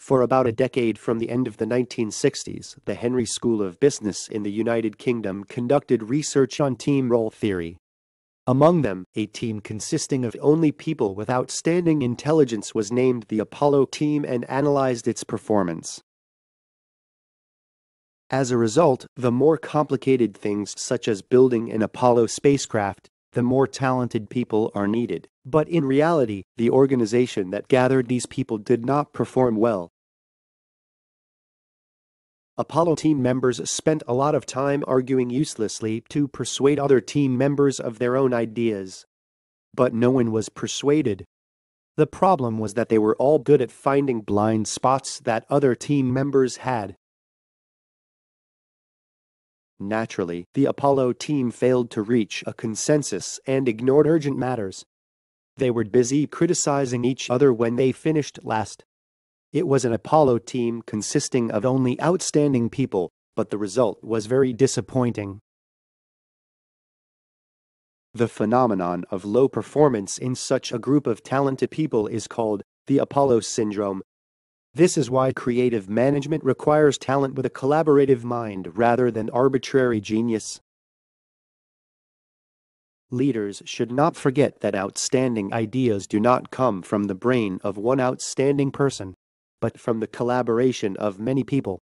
For about a decade from the end of the 1960s, the Henry School of Business in the United Kingdom conducted research on team role theory. Among them, a team consisting of only people with outstanding intelligence was named the Apollo team and analyzed its performance. As a result, the more complicated things such as building an Apollo spacecraft, the more talented people are needed. But in reality, the organization that gathered these people did not perform well. Apollo team members spent a lot of time arguing uselessly to persuade other team members of their own ideas. But no one was persuaded. The problem was that they were all good at finding blind spots that other team members had. Naturally, the Apollo team failed to reach a consensus and ignored urgent matters. They were busy criticizing each other when they finished last. It was an Apollo team consisting of only outstanding people, but the result was very disappointing. The phenomenon of low performance in such a group of talented people is called the Apollo syndrome this is why creative management requires talent with a collaborative mind rather than arbitrary genius. Leaders should not forget that outstanding ideas do not come from the brain of one outstanding person, but from the collaboration of many people.